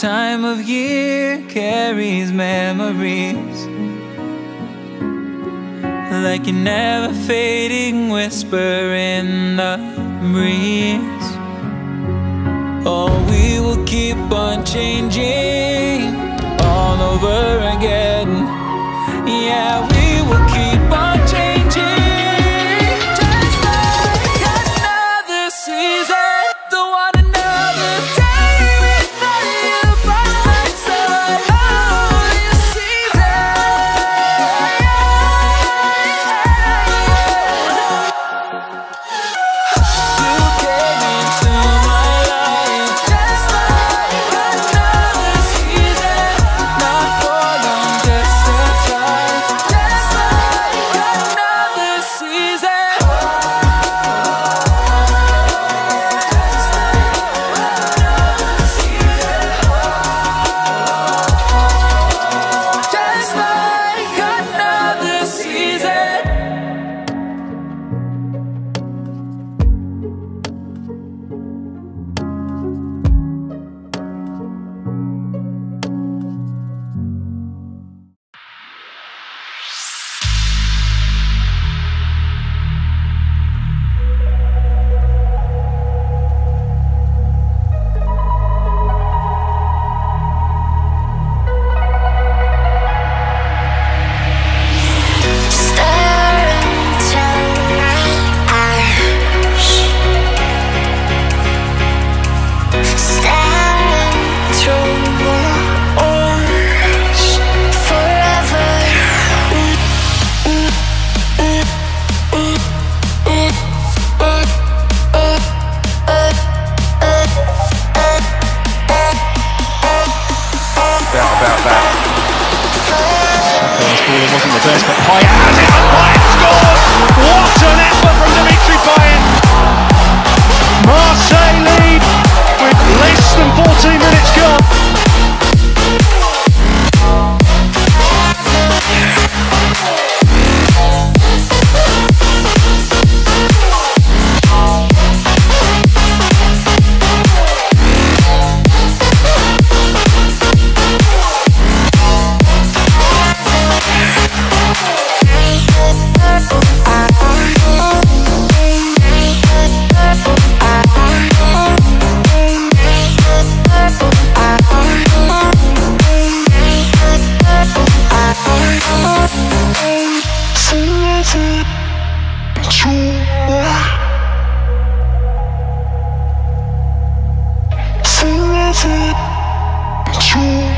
Time of year carries memories. Like a never fading whisper in the breeze. Oh, we will keep on changing all over again. Yeah, Ball wasn't the best, but Payet has it, and Payet scores! What an effort two, two.